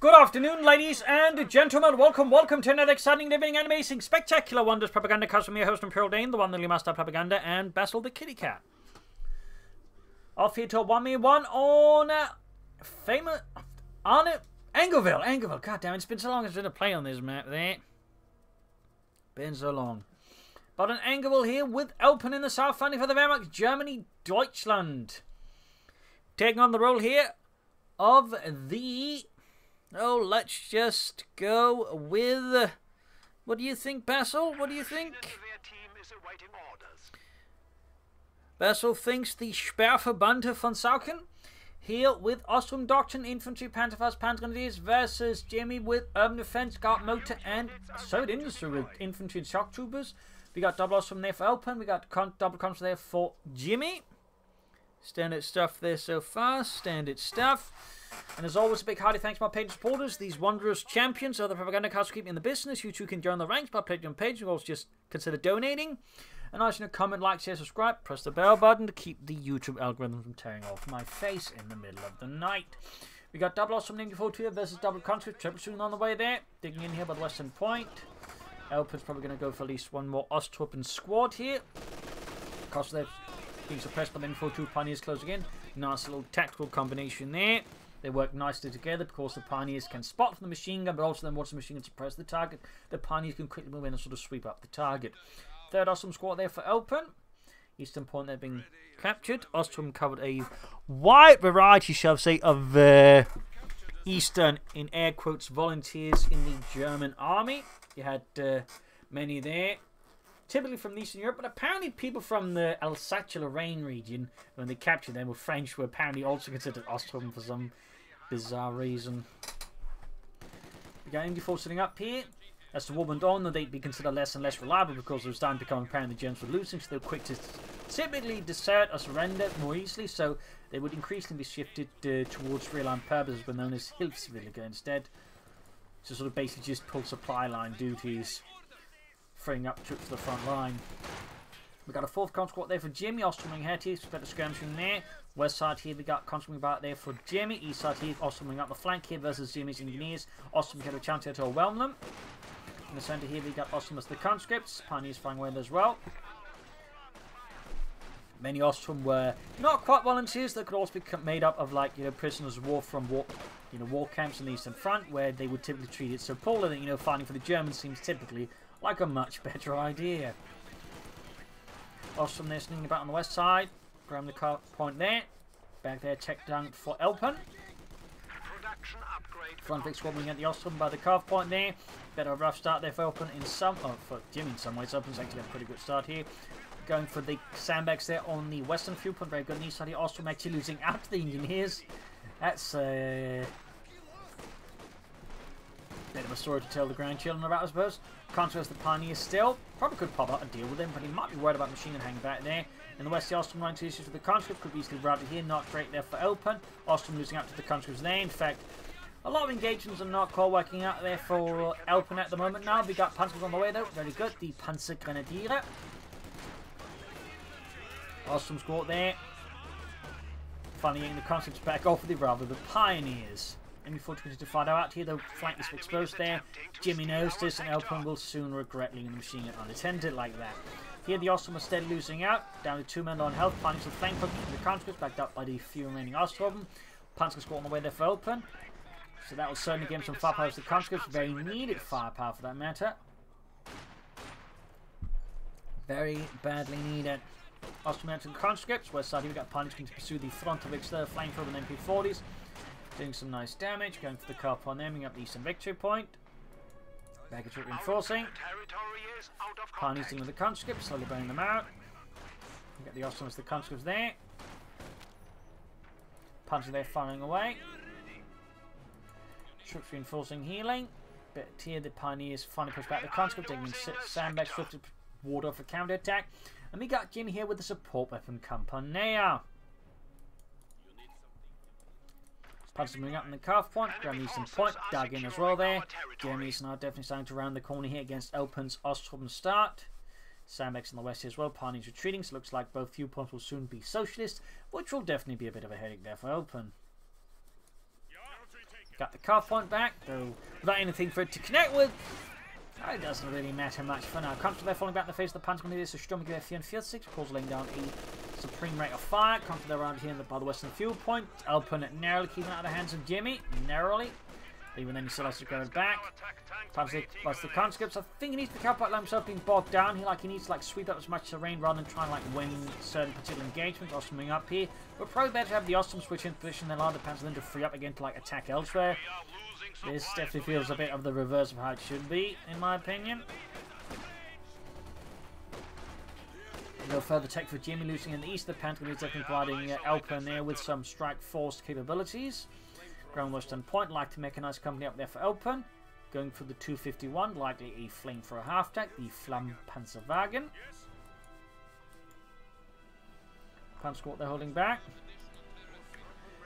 Good afternoon, ladies and gentlemen. Welcome, welcome to another exciting, living, amazing, spectacular wonders propaganda cast from your host, Imperial Dane, the one, the master propaganda, and Basil the kitty cat. Off here to 1v1 on uh, famous on it. Angoville, Angoville. God damn, it's been so long since I've been to play on this map there. Been so long. But an Angoville here with Elpern in the south, fighting for the Wehrmacht, Germany, Deutschland. Taking on the role here of the Oh, let's just go with. What do you think, Basil? What do you think? Basil thinks the Sperrverbande von Sauken here with Ostrom Doctrine Infantry Panzerfaust Panzergrenadiers versus Jimmy with Urban Defense Guard Motor and Soviet Industry with Infantry and Shock Troopers. We got double Ostrom there for Elpern. We got con double comms there for Jimmy. Standard stuff there so far. Standard stuff. And as always, a big hearty thanks to my page supporters, these wondrous champions, other propaganda cards keep me in the business. You too can join the ranks by Patreon page. Can also just consider donating. And also, you comment, like, share, subscribe, press the bell button to keep the YouTube algorithm from tearing off my face in the middle of the night. We got double from Ninja 42 versus double conscript, triple shooting on the way there. Digging in here by the western point. Elpern's probably going to go for at least one more Osttruppen squad here. Cost being suppressed by the N42 Pioneers closing again. Nice little tactical combination there. They work nicely together because the Pioneers can spot from the machine gun, but also then once the machine gun suppress the target, the Pioneers can quickly move in and sort of sweep up the target. Third Ostrom squad there for Elpern. Eastern Point they've been captured. Ostrom covered a wide variety, shall I say, of uh, Eastern, in air quotes, volunteers in the German army. You had uh, many there typically from Eastern Europe, but apparently people from the Alsace-Lorraine region, when they captured them, were French, were apparently also considered Ostrom for some bizarre reason. We got MD4 sitting up here. As the war went on, they'd be considered less and less reliable because it was starting to become apparent the Germans were losing, so they were quick to typically desert or surrender more easily, so they would increasingly be shifted uh, towards real-line purposes, but known as Hilfswillige instead. To sort of basically just pull supply line duties, freeing up troops to the front line. We got a fourth conscript there for Jimmy, Ostroming here, T, better skirmishing there. West side here, we got conscripting about there for Jimmy. East side here, Ostroming up the flank here versus Jimmy's engineers. Ostrom get a chance here to overwhelm them. In the centre here, we got as the conscripts. Pioneers flying away as well. Many Ostrom were not quite volunteers. They could also be made up of like you know prisoners of war from war, you know war camps on the Eastern Front, where they would typically treat it so poorly that you know fighting for the Germans seems typically like a much better idea. Ostrom there sneaking about on the west side. Grab the car point there. Back there, check down for Elpern. Front big squad at the Ostrom by the carve point there. Better rough start there for Elpern in some, oh, for Jim in some ways. Elpen's actually a pretty good start here. Going for the sandbags there on the western fuel point. Very good east side. Ostrom actually losing out to the engineers. That's uh, bit of a story to tell the grandchildren about, I suppose. Contrast the Pioneers still. Probably could pop out and deal with him, but he might be worried about Machine Gun hanging back there. In the west, the Ostrom line two issues with the conscript could be easily routed here. Not great there for Elpern. Ostrom losing out to the conscripts there. In fact, a lot of engagements are not quite working out there for Elpern at the moment now. We got Panzers on the way though. Very good. The Panzer Grenadier. Ostrom's got there. Finally getting the conscripts back off of the rather the Pioneers. Enemy force to find out here, the flank is exposed there. Jimmy knows this, and Elpern will soon regret leaving the machine gun unattended like that. Here the Ostrom are steadily losing out, down to two men on health, planning some flank from the conscripts, backed up by the few remaining Ostrom. Panzer squad on the way there for Elpern. So that will certainly give him some firepower to the conscripts, very needed firepower for that matter. Very badly needed. Ostrom and conscripts, west side here we got Pioneers to pursue the front of external flamethrower and MP40s. Doing some nice damage, going for the car upon aiming up the eastern victory point. Baggage reinforcing. Harnessing with the conscripts, slowly burning them out. Get the Ostroms, the conscripts there. Punching there, firing away. Troops reinforcing healing. But here the Pioneers finally push back the conscript, taking sandbags swift ward off a counter attack. And we got Jimmy here with the support weapon Campanea. Punch moving up in the calf point. Graham Easton point. Dug in as well there. Jeremy Easton are definitely starting to round the corner here against Elpern's Ostrom start. Sandbags in the west here as well. Pioneers retreating, so looks like both viewpoints will soon be socialist, which will definitely be a bit of a headache there for Elpern. Got the calf point back, though without anything for it to connect with. It doesn't really matter much for now. Comfortable falling back in the face of the punch committee, so 44, Pulls laying down a supreme rate of fire. Comfortable around here by the western fuel point. Open it narrowly, keeping out of the hands of Jimmy. Narrowly. Even then he still has to go back. Times the, the conscripts. I think he needs to about himself being bogged down. He like he needs to like sweep up as much terrain rather than try and like win certain particular engagements. Ostrom up here. But probably better to have the Ostrom switch in position than allow the Panzer to free up again to like attack elsewhere. This definitely feels a bit of the reverse of how it should be, in my opinion. No further tech for Jimmy losing in the east. The Pentagon is definitely providing uh, there with some strike force capabilities. Ground Western Point, like to make a nice company up there for Elpern. Going for the 251, likely a flame for a half tech, the Flamm Panzerwagen. Panzer they're holding back.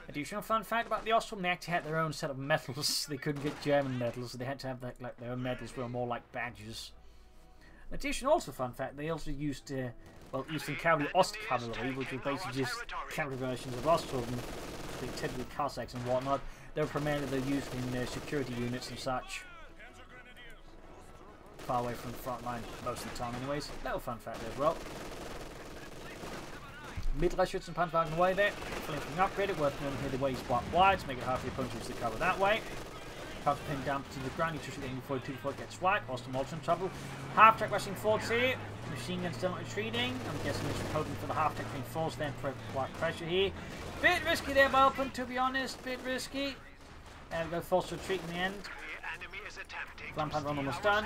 Additional fun fact about the Ostrom, they actually had their own set of medals. they couldn't get German medals, so they had to have like, their own medals, were more like badges. In addition, also fun fact, they also used, uh, well, Eastern Cavalry Ost Cavalry, which were basically just cavalry versions of Ostrom, typically Cossacks and whatnot. They were primarily used in their security units and such. Far away from the front line most of the time anyways. Little fun fact there as well. Mittlere Schützenpanzerwagen away there. Flanking upgraded, working on here the ways quite wide to make it hard for your punches to cover that way. Cover pin down to the ground, you touch it before two before it gets wiped. Austin Molson trouble. Half track rushing forwards here. Machine gun still not retreating. I'm guessing it's hoping for the half track being forced then for quite pressure here. Bit risky there, Open, to be honest. Bit risky. And we go, retreat in the end. Lampard run almost done.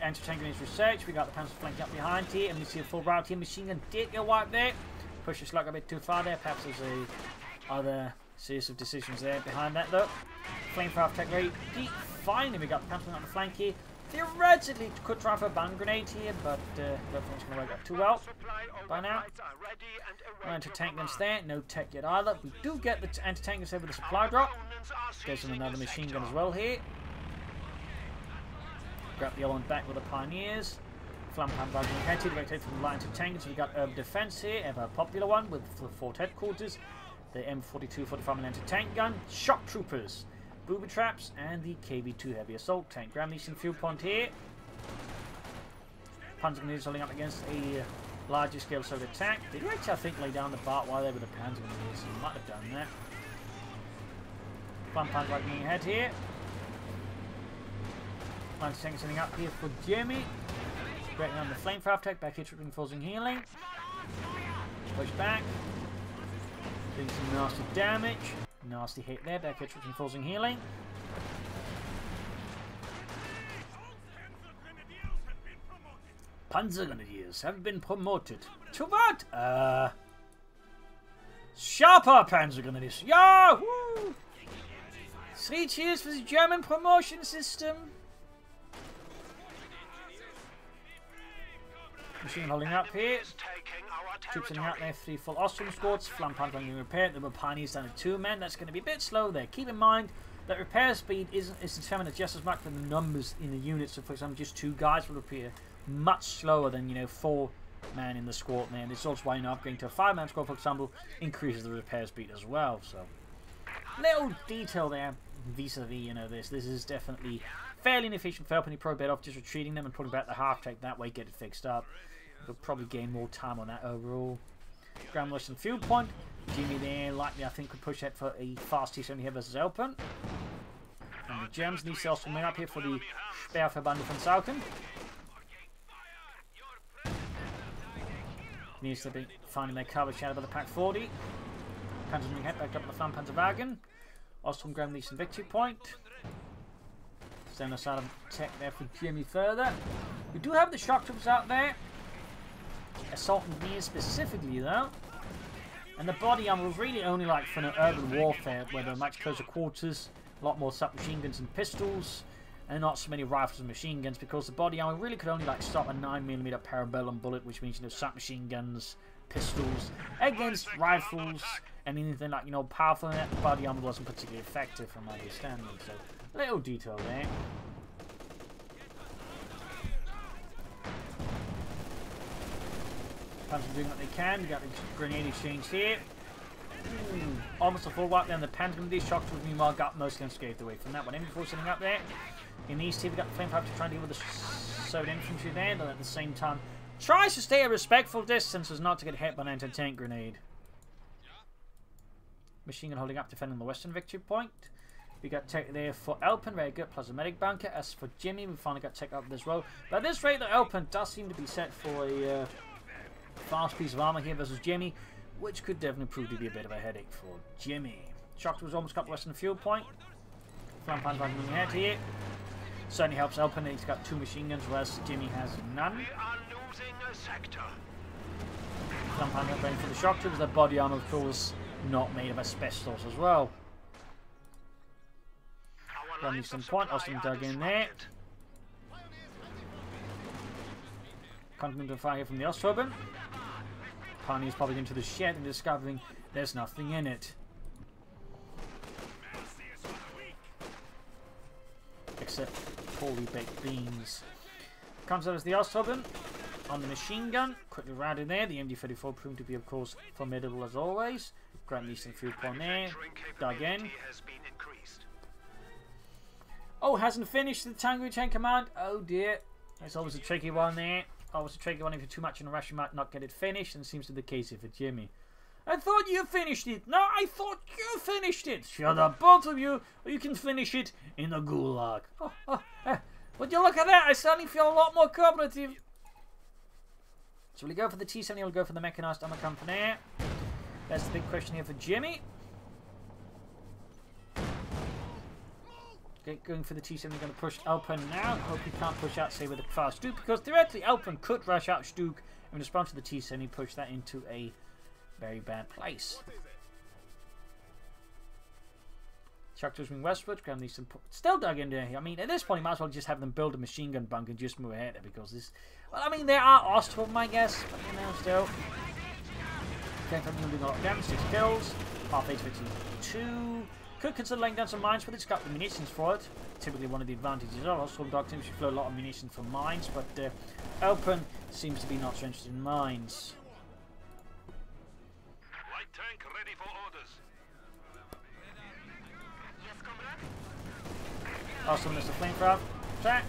Anti-tank his research. We got the Panzer flanking up behind here. And we see a full route here. Machine gun did get wiped there. Push the slug a bit too far there. Perhaps there's a other series of decisions there behind that though. Flame for half tech rate. Finally, we got the Panzer on the flank here. Theoretically, could try for a band grenade here, but uh, don't think it's going to work out too well by now. Anti-tank guns there, no tech yet either. We do get the anti-tank guns here with the supply drop. There's another machine gun as well here. Grab the other one back with the Pioneers. Flampan Rising Head, rotate from the line to tank. So we got Urban Defense here, ever popular one with the Fort Headquarters. The M42 45 mm tank gun, shock troopers, booby traps, and the KV-2 heavy assault tank. Graham Neeson fuel point here. Panzer Grenadiers holding up against a larger scale Soviet attack. Did you actually, I think, lay down the bar while they were the Panzer Grenadiers? You might have done that. Flampan Rising ahead here. Man's setting something up here for Jimmy. Breaking on the flame for tech, back here tripping forcing healing. Push back. Doing some nasty damage. Nasty hit there, back here tripping forcing healing. Panzer Grenadiers have been promoted. To what? Uh. Sharper Panzer Grenadiers. Woo! Three cheers for the German promotion system. Machine holding up here. Troops sending out there, three full Austrian squads. Flank plant being repaired. The Rapani's down to two men. That's going to be a bit slow there. Keep in mind that repair speed isn't is determined just as much from the numbers in the units. So, for example, just two guys will appear much slower than you know four man in the squad. Man, it's also why know upgrading to a five man squad, for example, increases the repair speed as well. So, little detail there vis-a-vis you know this. This is definitely fairly inefficient for helping Pro better off just retreating them and putting back the half track that way, get it fixed up. We'll probably gain more time on that overall. Ground Western Field Point. Jimmy there, likely I think could push that for a fast T-70 here versus Elpern. And the Gems need to coming up here for the Sperrverband von Sauken. Needs to be finding their cover shadowed by the Pak 40. Panzer head back up the Flamm Panzerwagen. Ostrom Grand Leeson victory point. Stand aside of tech there for Jimmy further. We do have the shock troops out there. Assault and Gear specifically, though. And the body armor really only like for an urban warfare, where there are much closer quarters, a lot more submachine guns and pistols, and not so many rifles and machine guns, because the body armor really could only like stop a 9mm parabellum bullet, which means, you know, submachine guns, pistols, against rifles, and anything like, you know, powerful that, body armor wasn't particularly effective from my understanding, so little detail there. Punch doing what they can. Got the grenade exchange here. Ooh, almost a full there on the Panther these shock troops meanwhile got mostly unscathed away from that one. In before sitting up there. In the east here we got the flame to try and deal with the Soviet infantry there, and at the same time tries to stay a respectful distance as not to get hit by an anti-tank grenade. Machine gun holding up defending the western victory point. We got tech there for Elpern, very good, plus a medic bunker. As for Jimmy, we finally got tech up this road. But at this rate, the Elpern does seem to be set for a uh, fast piece of armor here versus Jimmy, which could definitely prove to be a bit of a headache for Jimmy. Shocked was almost got western fuel point. Flank pan running ahead here. Certainly helps Elpern, he's got two machine guns, whereas Jimmy has none. We are losing a sector. Flank pan going for the shock troops, their body armor, of course, not made of asbestos as well. Running some point, Austin dug in there. Continuing to fire from the Osttruppen. Pani is popping into the shed and discovering there's nothing in it. Except poorly baked beans. Comes out as the Osttruppen on the machine gun. Quickly routed there. The MG-34 proved to be, of course, formidable as always. Grant Eastern point there. Dug in. Oh, hasn't finished the Tango Chain Command. Oh dear. It's always a tricky one there. Always a tricky one if you're too much in a rush you might not get it finished and seems to be the case for Jimmy. I thought you finished it. No, I thought you finished it. Shut up, both of you, or you can finish it in the gulag. Oh, oh, eh. Would you look at that? I suddenly feel a lot more cooperative. So will go for the T-70 or will go for the mechanized armor company? That's the big question here for Jimmy. Going for the T7, going to push Elpern now. Hope he can't push out, say, with a fast Stuke, because theoretically Elpern could rush out Stuke in response to the T7, he pushed that into a very bad place. Structures moving westward, grab these some still dug in there. I mean, at this point, you might as well just have them build a machine gun bunker and just move ahead there because this. Well, I mean, there are Ostrom, I guess, but you know, still. Okay, from doing a lot of damage, six kills, half HP2. Could consider laying down some mines, but it's got the munitions for it. Typically one of the advantages of Oswald Doctrine, should flow a lot of munitions for mines, but uh, Open seems to be not so interested in mines. Light tank ready for orders. Yes, comrade. Awesome, Mr. Flamecraft. Attack.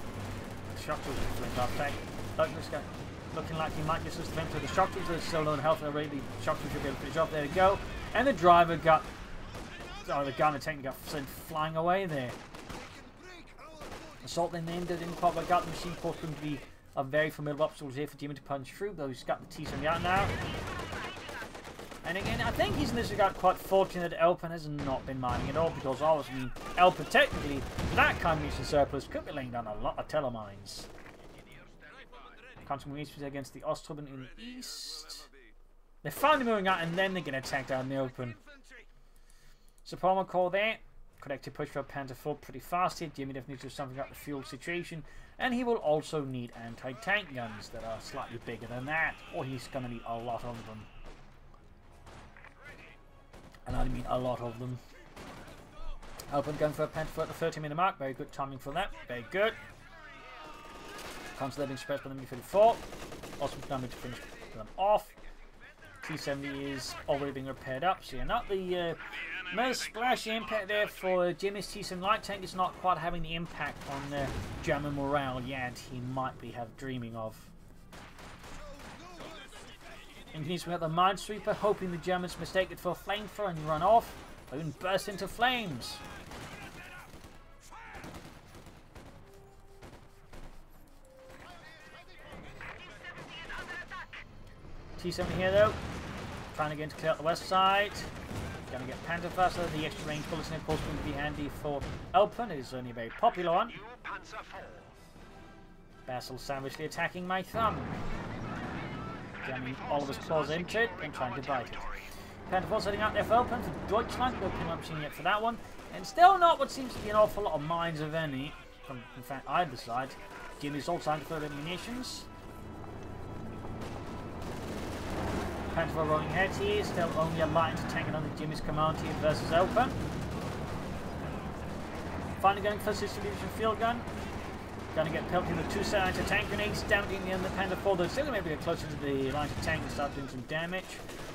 Shock tools Flamecraft tank. Look, this guy looking like he might just use the flame the shock tools. There's still no health already. The shock tools should be able to finish off. There we go. And the driver got Oh, the gunner tank got sent flying away there. Assault then ended in quite well. Got the machine force going to be a very formidable obstacle here for Demon to punch through, though he's got the T-70 out now. And again, I think he's in this regard quite fortunate that Elpern has not been mining at all, because obviously, I mean, Elpern technically, that kind of mission surplus, could be laying down a lot of Tellermines. Continuing east against the Osttruppen in the east. They're finally moving out, and then they're get attacked out in the open. Supremo core there. Connected push for a Panther 4 pretty fast here. Jimmy definitely needs to do something about the fuel situation. And he will also need anti-tank guns that are slightly bigger than that. Or he's going to need a lot of them. And I mean a lot of them. Open gun for Panther 4 at the 30 minute mark. Very good timing for that. Very good. Consulating express by the Mi-34. Awesome damage to finish them off. T-70 is already being repaired up. So yeah, not the uh, most splashy impact there for Jimmy's T-70 light tank. It's not quite having the impact on the German morale yet he might be have dreaming of. And he's got the Minesweeper, hoping the Germans mistake it for a flamethrower and run off. Balloon burst into flames. T-7 here though. Trying again to clear out the west side. Gonna get Panther faster. The extra range bullets of course going to be handy for Elpern. Is only a very popular one. Basil savagely attacking my thumb. Jamming all of his claws into it and trying to bite it. Panther 4 setting out there for Elpern for Deutschland. No pin up yet for that one. And still not what seems to be an awful lot of mines of any. From in fact either side. Jimmy's all time to further munitions. Panther rolling ahead here, still only a light to tanking under Jimmy's command here versus Elpern. Finally going for distribution field gun. Gonna get pelted with two sides of tank grenades, damaging the Panther 4, though still gonna closer to the line of tank and start doing some damage.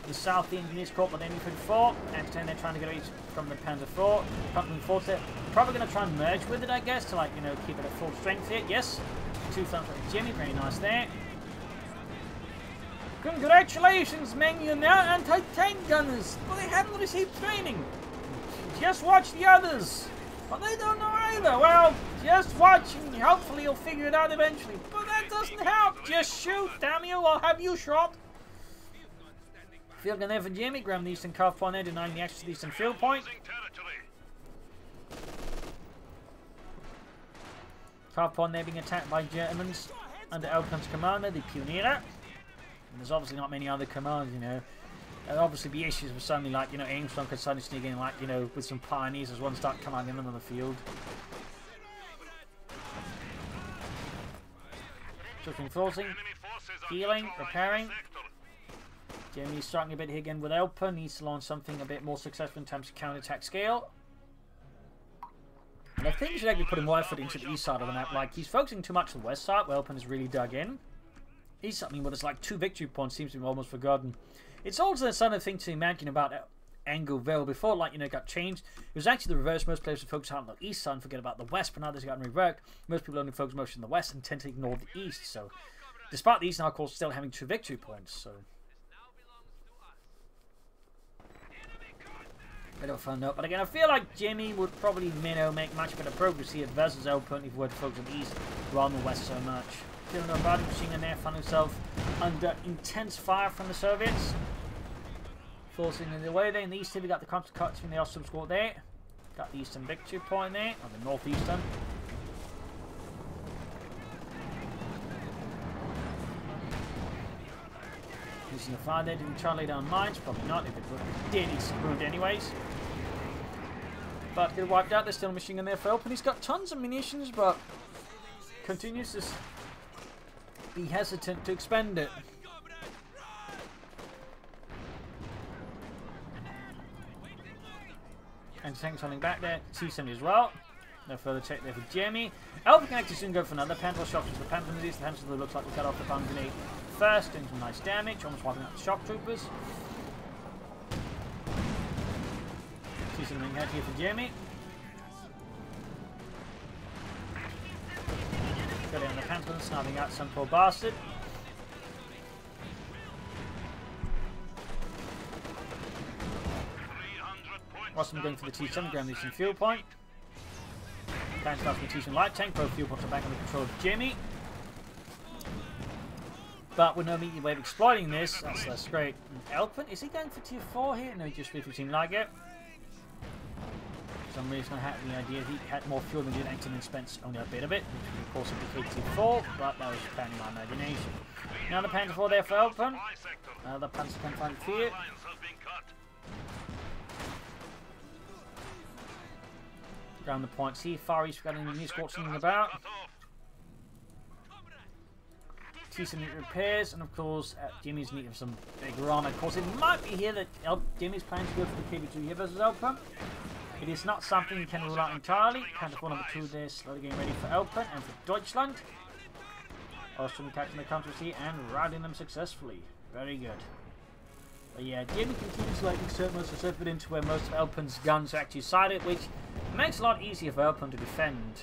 the South Engineers Corps with ME-34. Entertain they're trying to get away from the Panzer IV. Company Force there. Probably to try and merge with it, I guess, to like, you know, keep it at full strength here. Yes. Two thumbs for Jimmy. Very nice there. Congratulations, men, you're now anti-tank gunners. But they haven't received training. Just watch the others. But they don't know either. Well, just watch and hopefully you'll figure it out eventually. But that doesn't help. Just shoot, damn you. I'll have you shot. Field gun there for Jimmy. Graham the eastern calf point there, denying the access to the eastern field point. Point there being attacked by Germans under Elpern's commander, the Pioneer. And there's obviously not many other commands, you know. There'll obviously be issues with something like, you know, Armstrong could suddenly sneak in, like, you know, with some pioneers as one start commanding them on the field. Just reinforcing, healing, repairing. Jamie's starting a bit here again with Elpa. Needs to launch something a bit more successful in terms of counter-attack scale. And I think he should actually put more effort into the east side of the map. Like, he's focusing too much on the west side, where Elpern is really dug in. He's something where there's like two victory points seems to be almost forgotten. It's also a sort of thing to imagine about uh, Angoville before, like, you know, got changed. It was actually the reverse. Most players would focus on the east side and forget about the west, but now this has gotten reworked. Most people only focus most on the west and tend to ignore the east. So, despite the east now, of course, still having two victory points. So, Bit of fun though. But again, I feel like Jimmy would probably, know, make much better progress here versus Elpern if he were to focus on the east rather than the west so much. Feeling about machine gun there, found himself under intense fire from the Soviets. Forcing in the way there in the east here, we got the constant cuts from the Austrian squad there. Got the eastern victory point there, on the northeastern. Using the fire there, did he try to lay down mines? Probably not, if it did, he's screwed anyways. But get wiped out, there's still a machine gun there for help, and he's got tons of munitions, but continues to be hesitant to expend it. And tank something back there, T-70 as well. No further check there for Jamie. Elf can actually soon go for another Panther shot into the Panther. The Panther looks like we cut off the Panther first, doing some nice damage, almost wiping out the shock troopers. See something out here for Jamie. Got it on the Panther, out some poor bastard. Awesome going for the T7, grabbing some fuel point. Fantastic T7 light tank, both fuel points are back under control of Jamie. But with no immediate way of exploiting this, that's, that's great. Elpern, is he going for tier 4 here? No, just 15 like it. Some reason I had the idea he had more fuel than did Acton and spent only a bit of it, which of course indicate tier 4, but that was apparently my imagination. Now the Panther 4 there for Elpern. Uh, the Panther can find fear. Around the point, see Far East, got any new squad about. Decent repairs, and of course, uh, Jimmy's need of some big armor. Of course, it might be here that El Jimmy's planning to go for the KV-2 here versus Elpern. It is not something you can rule out entirely. Counter number two there, slowly getting ready for Elpern and for Deutschland. Austrian attacking the here and routing them successfully. Very good. But yeah, Jimmy continues most of effort into where most of Elpern's guns are actually sighted, which makes it a lot easier for Elpern to defend.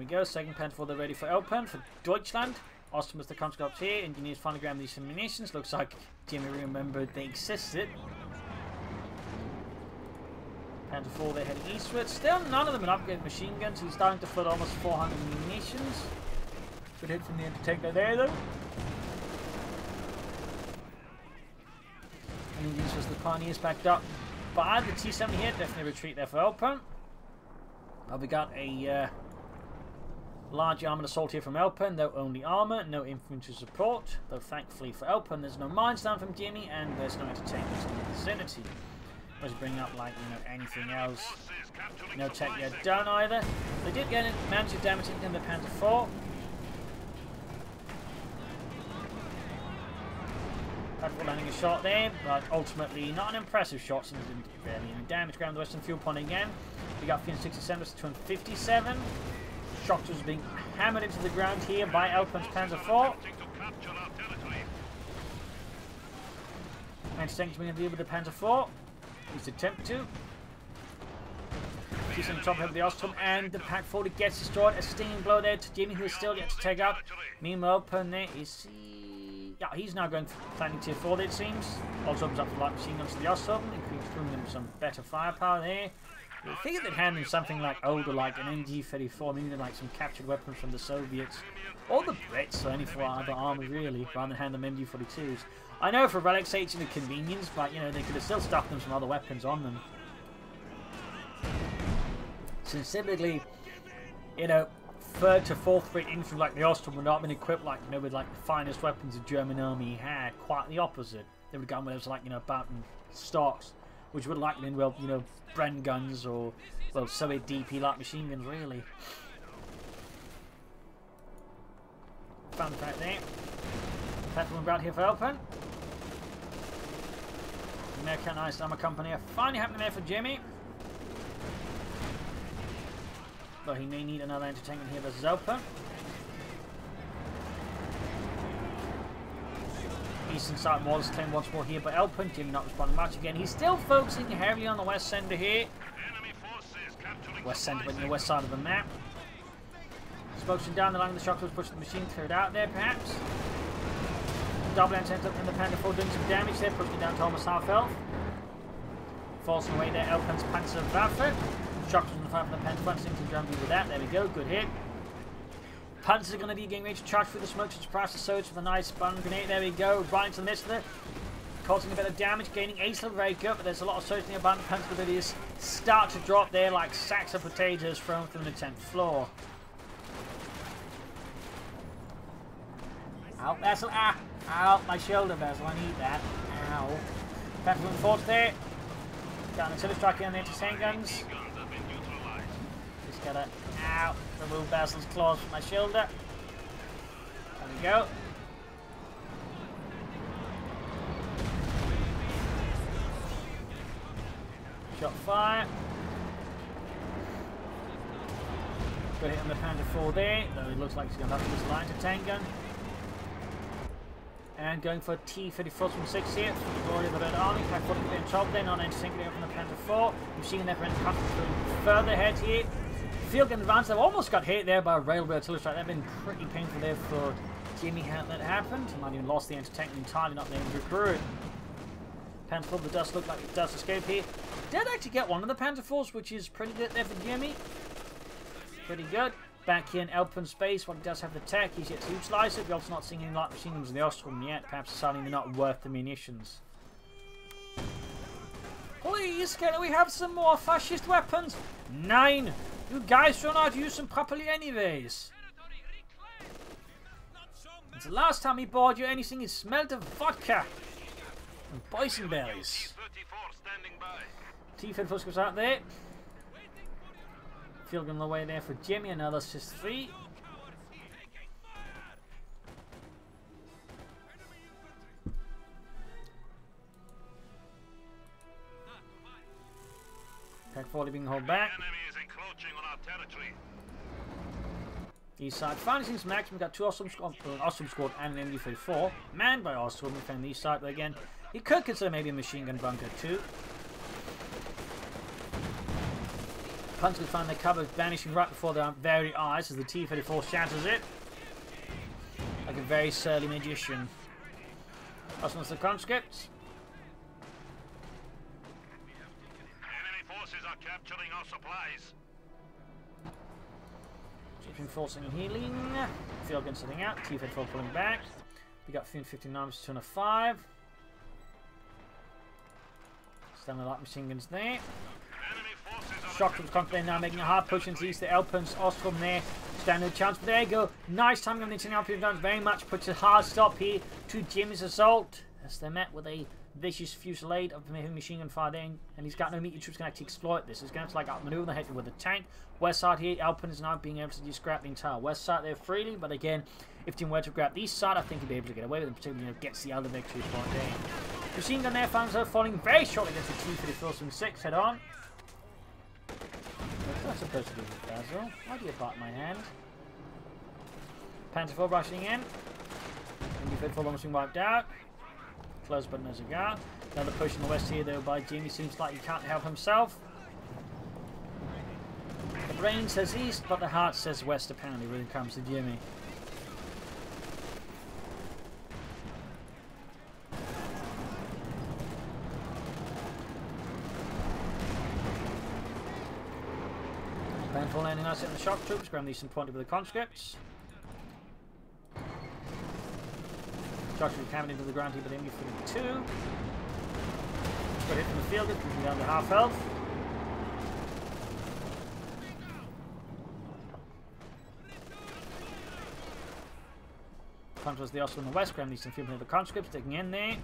We go, second they're ready for Elpern for Deutschland. Austin was the construct here, engineers finally grabbing these munitions. Looks like Jimmy remembered they existed. Panther 4 they're heading eastward. Still none of them an upgraded machine guns. He's starting to flood almost 400 munitions. Good hit from the Intertechno there though. And these was the Pioneers backed up by the T-70 here. Definitely retreat there for Elpern. Uh, we got a uh, Large armoured assault here from Elpern, though only armour, no infantry support. Though thankfully for Elpern, there's no mines down from Jimmy, and there's no entertainment in the vicinity. Let's bring up, like, you know, anything else. No tech yet done either. They did get it, manage to damage it in the Panther 4. Panther landing a shot there, but ultimately not an impressive shot since it didn't do barely any damage. Ground the Western Fuel Pond again. We got Fiend 67 to 257. Shockers being hammered into the ground here by Elpern's Panzer IV. And being deal with the Panzer IV. He's attempt to. He's on top of the Ostrom and the Pak 40 gets destroyed. A stinging blow there to Jimmy who is still yet to take up. Meanwhile, Perne is he... Yeah, he's now going for planning tier 4 it seems. Also opens up the light machine guns to the Ostrom, including them some better firepower there. I figured they'd hand him something like older, like an MG-34, maybe like some captured weapon from the Soviets. Or the Brits, or any other army really, rather than hand them MG-42s. I know for it's a convenience, but you know, they could have still stuffed them some other weapons on them. Since you know, third to fourth rate infantry like the Ostrom would not have been equipped like, you know, with like the finest weapons the German army had. Quite the opposite. They would have gone with those like, you know, Barton stocks, which would likely been, well, you know, Bren guns or, well, Soviet DP light machine guns, really. Fun fact there. Petrol ground here for open. Mechanized armor company are finally happening there for Jimmy. But he may need another entertainment here for Open. Eastern side was claimed once more here by Elpern. Jimmy not responding much again. He's still focusing heavily on the west center here. West center, but the west side of the map. Smoking down the line of the shock was pushing the machine cleared out there, perhaps. Double ends up in the Panda 4 doing some damage there, pushing down almost half health. Forcing away there, Elpern's Panzerwaffe. Shocks on the front of the Panda 1 seems to jump with that. There we go, good hit. Panzers are going to be getting ready to charge through the smoke to surprise the surge with a nice spun grenade. There we go, right into the midst of it. Causing a bit of damage, gaining ace level very good, but there's a lot of surge nearby. The Panzer abilities start to drop there like sacks of potatoes thrown from the 10th floor. Ow, Basil, ah! Ow, my shoulder, Basil, I need that. Ow. Petrol and force there. Got an artillery strike on the anti-tank guns. Just gotta, ow, remove Basil's claws from my shoulder. There we go. Shot fire. Good hit on the Panda 4 there, though it looks like he's going to have to use the light tank gun. And going for T-34 from 6 here, for the glory of the Red Army. Pak 40 in top then on anti-tank from the Panther 4. We've seen that rent cut further ahead here. Field getting advance. They've almost got hit there by a railway artillery strike. That'd been pretty painful there for Jimmy how that happened. Might even lost the anti-tank entirely, not to recruit. Panther 4, the dust looked like it does escape here. Did actually get one of the Panther 4s, which is pretty good there for Jimmy. Pretty good. Back in open space, while he does have the tech, he's yet to utilize it. We're also not seeing any light machine guns in the Ostrom yet. Perhaps deciding they're not worth the munitions. Please, can we have some more fascist weapons? Nine! You guys how to use them properly anyways. It's the last time he bought you anything he smelled of vodka and boysenberries. T-Fed goes out there. Field gun way there for Jimmy, another assist three. Pak 40 being held back. East side finally seems max. We've got two awesome squad, uh, awesome squad and an MG34. Manned by Ostrom. We found the east side, but again, he could consider maybe a machine gun bunker too. Punts find their cover vanishing right before their very eyes as the T-34 shatters it. Like a very surly magician. Osmos the conscripts. Enemy forces are capturing our supplies. Keeping forcing healing. Field gun setting out. T-34 pulling back. We got Fiend 59 to 205. Stanley light machine guns there. Shock from Conklin now making a hard push into east. The Elperns, Ostrom there, standing a chance. But there you go. Nice timing on the International Downs. Very much puts a hard stop here to Jim's assault. As they're met with a vicious fusillade of machine gun fire there. And he's got no meat troops can actually exploit this. He's going to like outmaneuver the head with a tank. West side here, Elpern is now being able to just grab the entire west side there freely. But again, if Jim were to grab the east side, I think he'd be able to get away with it. Particularly, you know, gets the other victory point there. Machine gun there finds her falling very shortly against the T-34 from 6 head on. Not supposed to be with Basil. Why do you bite my hand? Panther 4 rushing in. And you've full almost been wiped out. Button as a go. Another push in the west here though by Jimmy. Seems like he can't help himself. The brain says east, but the heart says west apparently when it comes to Jimmy. Landing us in the shock troops. Graham Neeson pointed with the conscripts. Troops coming into the ground here, but enemy for two. Got hit from the field, pushing down to half health. Contrast the Oscar in the west. Graham Neeson field the conscripts, taking in there.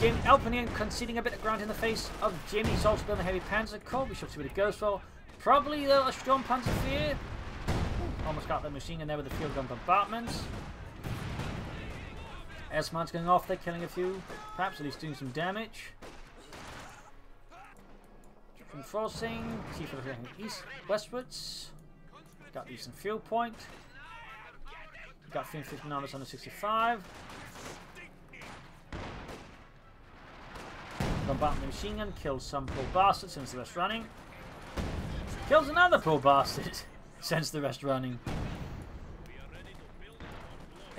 Jim Elpinian conceding a bit of ground in the face of Jimmy. Also building a heavy panzer. We shall see what it goes for. Probably though a strong Panzerfahr. Almost got the machine gun there with the field gun bombardments. S-Man's going off there, killing a few. Perhaps at least doing some damage. From See if we're east westwards. Got decent fuel point. Got 350 numbers on the 65. Bombarding the machine gun, kills some poor bastards since the rest running. Kills another poor bastard. Sends the rest running.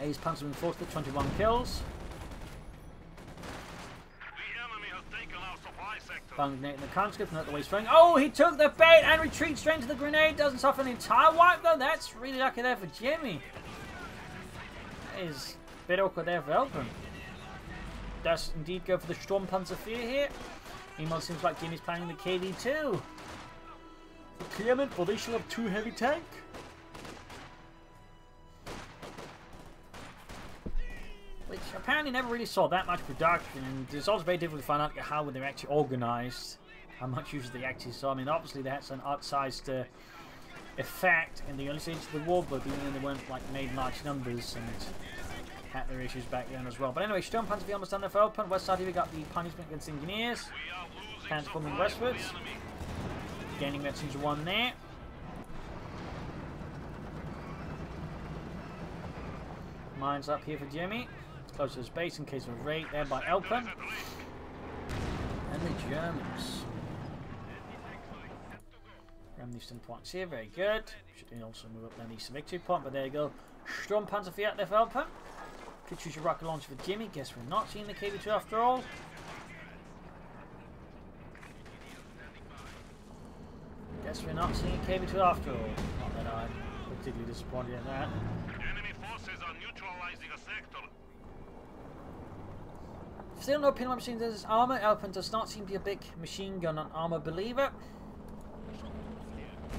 Ace Panzerman forced with 21 kills. Bungnating the conscript, not the way strong. Oh, he took the bait and retreats straight into the grenade. Doesn't suffer an entire wipe though. That's really lucky there for Jimmy. That is a bit awkward there for Elpern. Does indeed go for the Storm Panzerfahr here. Meanwhile, seems like Jimmy's playing the KV-2. Clement, well, they shall have two heavy tank. Apparently never really saw that much production, and it's also very difficult to find out how they're actually organised, how much use they actually saw. I mean, obviously they had some outsized uh, effect in the early stages of the war, but even they weren't like made large numbers and had their issues back then as well. But anyway, Storm Panzer almost done for open. West side here we got the punishment against engineers. Panzer coming westwards. Gaining message one there. Mines up here for Jimmy. Close to his base in case of a raid there by Elpern. And the Germans. Graham Eastern points here, very good. Should also move up then Eastern victory point, but there you go. Storm Panzer Fiat there for Elpern. Could choose your rocket launcher for Jimmy. Guess we're not seeing the KV2 after all. Guess we're not seeing KV2 after all. Not that I'm particularly disappointed in that. Enemy forces are neutralizing a sector. Still no pin machine does armor. Elpern does not seem to be a big machine gun and armor believer.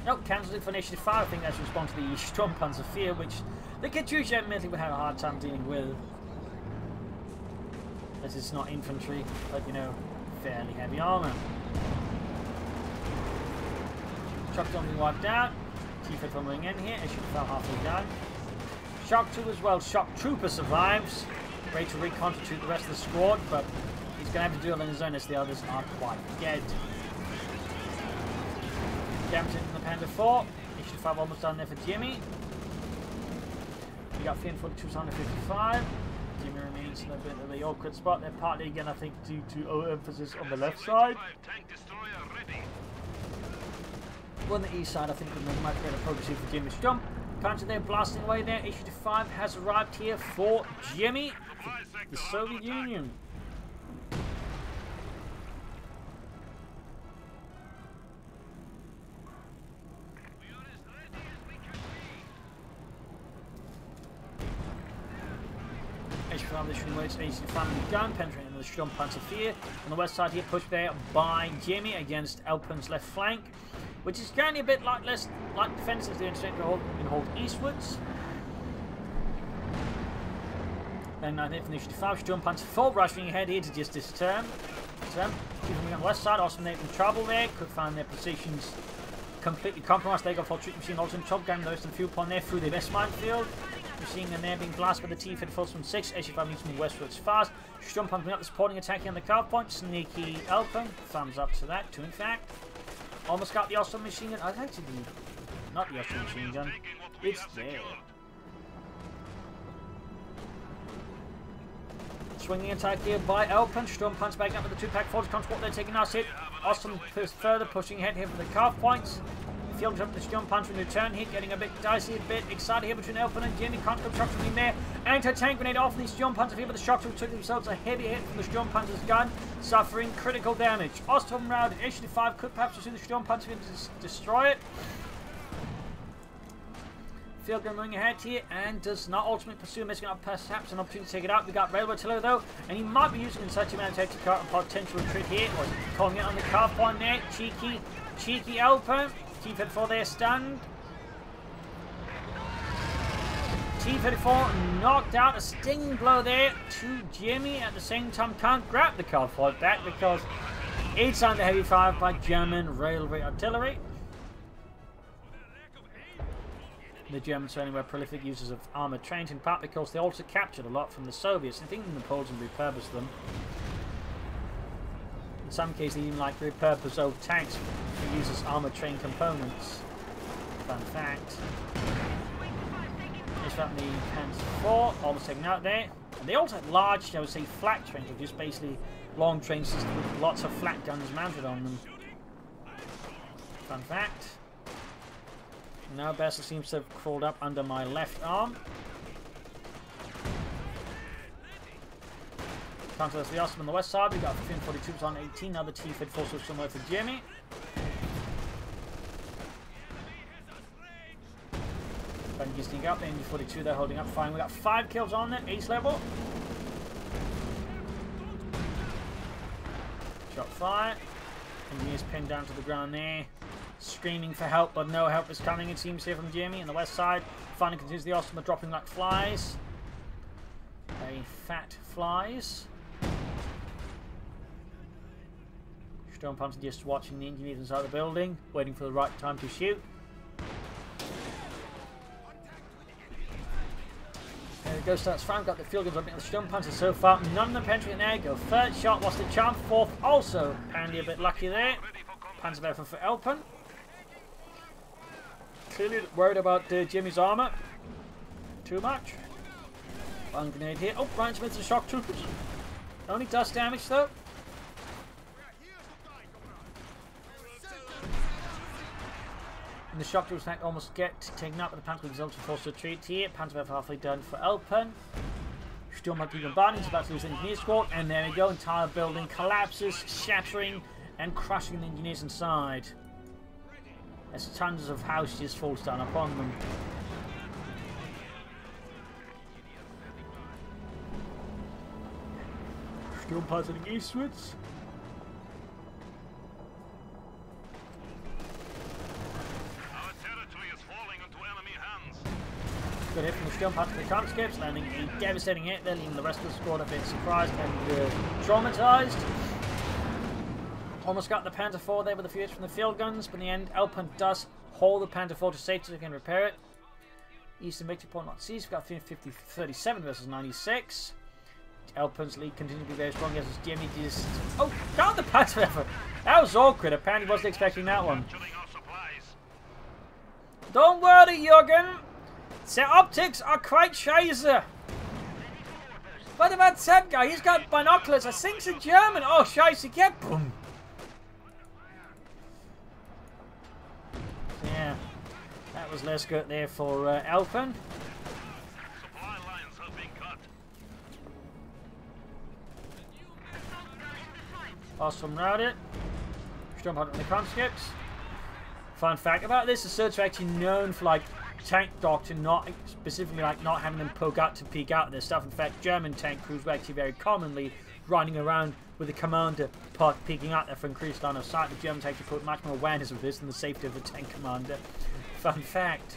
Nope, cancelled it for Initiative 5. I think that's respond to the Storm Panzerfahr, which the Katyusha admittedly would have a hard time dealing with. As it's not infantry, but you know, fairly heavy armor. Truck don't be wiped out. Fumbling in here. Should fell halfway down. Shock 2 as well. Shock Trooper survives. Ready to reconstitute the rest of the squad, but he's going to have to do it on his own as the others aren't quite dead. Damage in the Panda 4. Issue 5 almost done there for Jimmy. We got Finn 42 on 55. Jimmy remains in a bit of the awkward spot there, partly again I think due to overemphasis on the left side. Destroyer. On the east side, I think the much better progress here for Jimmy's jump. Puncher there blasting away there. Issue 5 has arrived here for Jimmy, the Soviet Union. Issue 5 this waits AC family gun, penetrating the Sturm Panzerfahr. On the west side here, pushed there by Jimmy against Elpern's left flank which is currently a bit like less like defensive the instead to hold eastwards. Then I think finish the five jump onto full rushing ahead here to just this turn. Turn. Keeping on the west side, making trouble there. Could find their positions completely compromised. They got full treat machine also in trouble, getting those some fuel point there through the west minefield. Machine gun there being blasted by the T-Fed force from 6. SU5 needs to move westwards fast. Sturm pumping up the supporting attacking on the carve point. Sneaky Alpha. Thumbs up to that, too in fact. Almost got the Austrian machine gun. I actually didn't. Not the Austrian machine gun. It's there. Swinging attack here by Elpern. Sturm punch back up with the two pack force what they're taking us hit. Austin further pushing ahead here for the calf points. Field jump the Sturmpanzer from the turn hit, getting a bit dicey, a bit excited here between Elpern and Jimmy. Can't come shock from there. Anti-tank grenade off the Sturmpanzer here, but the shock took themselves a heavy hit from the Sturmpanzer's gun, suffering critical damage. Ostrom round 85 could perhaps see the Sturmpanzer destroy it. Field gun moving ahead here and does not ultimately pursue, missing out perhaps an opportunity to take it out. We got Railroad Artillery though, and he might be using such a man to car potential retreat here, or calling it on the car point there. Cheeky, cheeky Elpern. T-34 for their stand. T-34 knocked out a stinging blow there to Jimmy. At the same time, can't grab the car fight back because it's under heavy fire by German railway artillery. The Germans certainly were prolific users of armoured trains, in part because they also captured a lot from the Soviets. I think the Poles Napoleon repurposed them. In some cases, even like repurpose old tanks to use as armoured train components. Fun fact. It's from the Panzer 4, almost taken out there. And they also had large, I would say, flat trains, which is basically long trains with lots of flat guns mounted on them. Fun fact. Now Bessel seems to have crawled up under my left arm. Contest the Awesome on the west side. We got 1542 on 18. Now the T-Fed force was somewhere for Jimmy. Benji sneak up. The 42 they're holding up fine. We got five kills on it. Ace level. Shot fire. Engineer's pinned down to the ground there screaming for help, but no help is coming, it seems, here from Jimmy. On the west side, finally continues the Osttruppen dropping like flies. Very fat flies. Stone Punter just watching the engineers inside the building, waiting for the right time to shoot. There we go, starts Frank, got the field guns up the Stone Punter so far. None of them penetrating there. Go third shot, lost the charm. Fourth also, Pandy a bit lucky there. Panzerwerfer for Elpern clearly worried about uh, Jimmy's armor. Too much. One grenade here. Oh, Brian Smith's a shock troopers. Only dust damage though. The shock troopers attack almost get taken out, but the Panther results in forced retreat here. Panther halfway done for Elpern. Still might be bombarding, about to lose the engineer squad, and there we go. Entire building collapses, shattering and crushing the engineers inside as tons of houses falls down upon them. Still puzzling eastwards. Good hit from the Sturmpanzer the Conscripts, landing a devastating hit there, leaving the rest of the squad a bit surprised and uh, traumatized. Almost got the Panzer 4 there with a few hits from the field guns, but in the end, Elpern does hold the Panzer 4 to safety so they can repair it. Eastern victory point not seized. We've got 50 37 versus 96. Elpern's lead continues to be very strong as Jimmy just. Oh, got the Panther effort! That was awkward. Apparently, wasn't expecting that one. Don't worry, Jürgen. The optics are quite scheiße. What about that guy? He's got binoculars. I think in German. Oh, scheiße. Get boom. Yeah, that was less good there for uh, Elpern. Awesome routed. Jump on the conscripts. Fun fact about this, the Surge are actually known for like tank doctor not specifically like not having them poke out to peek out their stuff. In fact, German tank crews were actually very commonly running around with the commander part peeking out there for increased line of sight. The Germans actually put much more awareness of this than the safety of the tank commander. Fun fact.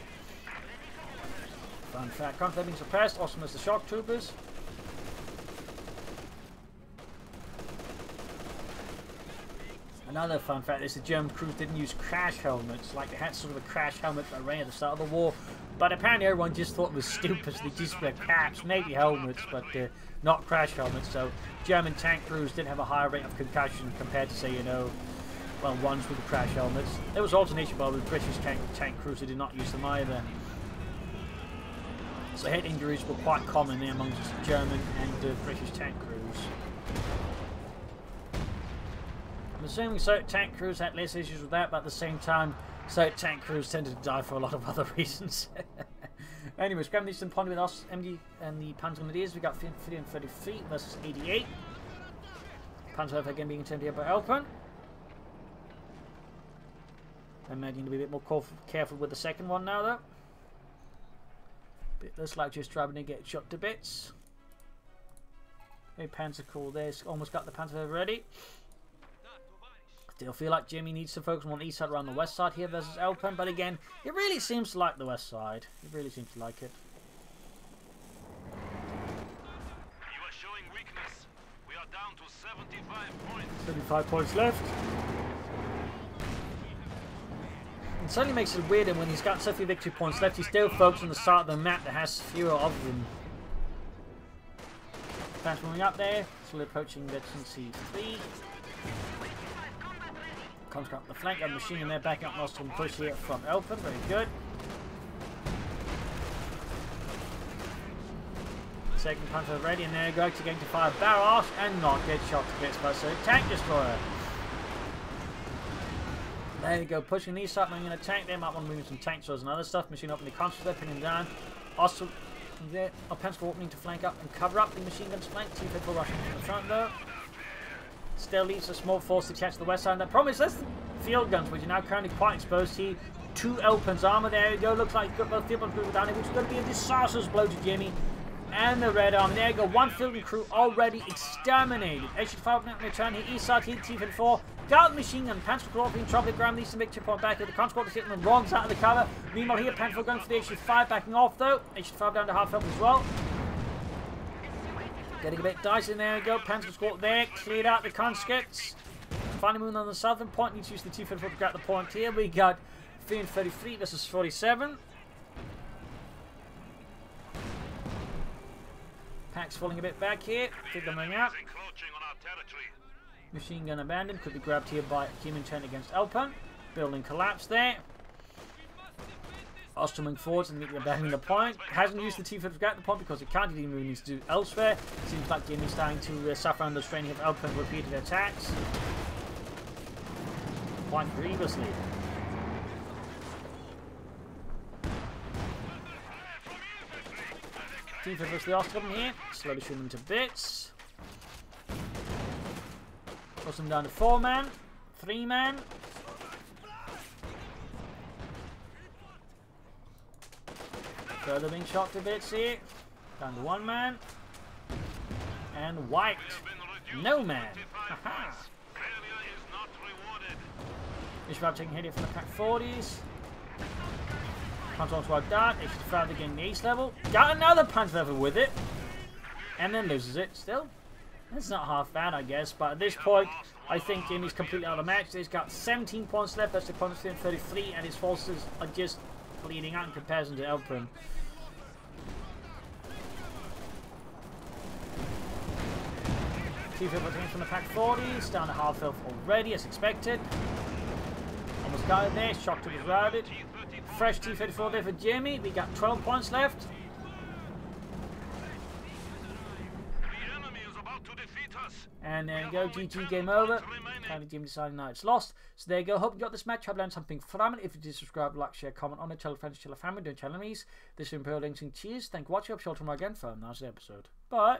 Fun fact. Conflict being suppressed. Awesome as the shock troopers. Another fun fact is the German crews didn't use crash helmets, like they had sort of a crash helmet Iran at the start of the war. But apparently everyone just thought it was stupid, so they just wear caps, maybe helmets, but uh, not crash helmets. So German tank crews didn't have a higher rate of concussion compared to, say, you know, well, ones with the crash helmets. There was alternation bar with British tank, tank crews who did not use them either. So head injuries were quite common amongst German and uh, British tank crews. I'm assuming Soviet tank crews had less issues with that, but at the same time, Soviet tank crews tended to die for a lot of other reasons. Anyways, Graham Eastern Pond with us, MD and the Panzergrenadiers. We got 50 and 30 feet versus 88. Panzer again being turned here by Elpern. I imagine to be a bit more careful with the second one now, though. Bit less like just driving to get shot to bits. Okay, Panzer Corps there's almost got the Panzer ready. Still feel like Jimmy needs to focus more on the east side around the west side here versus Elpern, but again, it really seems to like the west side. It really seems to like it. You are showing weakness. We are down to 75 points. 75 points left. It certainly makes it weirder when he's got so few victory points left, he's still focused on the start of the map that has fewer of them. Fans moving up there, still approaching veteran C3. Comes up the flank of the machine and they're backing up Nostrum push here from Elpern, very good. Second puncher ready and there go to going to fire barrage and not get shot to bits by a tank destroyer. There you go, pushing these up, moving going to tank. them want to move some tank shows and other stuff. Machine opening the console there, pinning down. Also, there, Offensive opening to flank up and cover up the machine gun's flank. Two people rushing from the front though. Still leaves a small force to catch the west side. The problem is that's the field guns, which are now currently quite exposed to two Elpern's armor. There you go. Looks like you've got both field guns down here, which is going to be a disastrous blow to Jimmy. And the red arm. There you go. One field crew already exterminated. Exit 5 return here. East side here. T-54. Got machine gun. Panther Claw being trouble. Graham needs to make point back here. The Conscript is hitting the wrong of the cover. Meanwhile here, Panther going for the HG5 backing off though. HG5 down to half health as well. Getting a bit dicey. There we go. Panther Squad there. Cleared out the conscripts. Finally moving on the southern point. Needs to use the T-54 to grab the point here. We got 333 versus 47. Pak's falling a bit back here. Keep them out. Machine gun abandoned. Could be grabbed here by human chain against Elpern. Building collapse there. Osttruppen forwards and immediately abandoning the point. Hasn't used the T-54 to get the point because it can't even move needs to do elsewhere. Seems like Jimmy's starting to uh, suffer under the strain of Elpern repeated attacks. Quite grievously. Team for the Osttruppen here. Slowly shooting them to bits. Puts them down to four man, three man. Further being shot to bits here. Down to one man. And white. No man. Haha. Ishmael taking hit here from the Pak 40s. Punch onto our dart. It's further getting the ace level. Got another punch level with it. And then loses it still. It's not half bad, I guess, but at this point, I think Jimmy's completely out of the match. He's got 17 points left, that's the Constantine 33, and his forces are just bleeding out in comparison to Elpern. T-54 from the Pak 40s, down to half health already, as expected. Almost got it there, shocked to was routed. Fresh T-34 there for Jimmy, we got 12 points left. And there you go, GG, game over. Kind of Jim deciding now it's lost. So there you go. Hope you got this match. Hope you learned something from it. If you did, subscribe, like, share, comment on it. Tell friends, tell family, don't tell enemies. This is Imperial Links and cheers. Thank you for watching. I'll see you tomorrow again for another episode. Bye.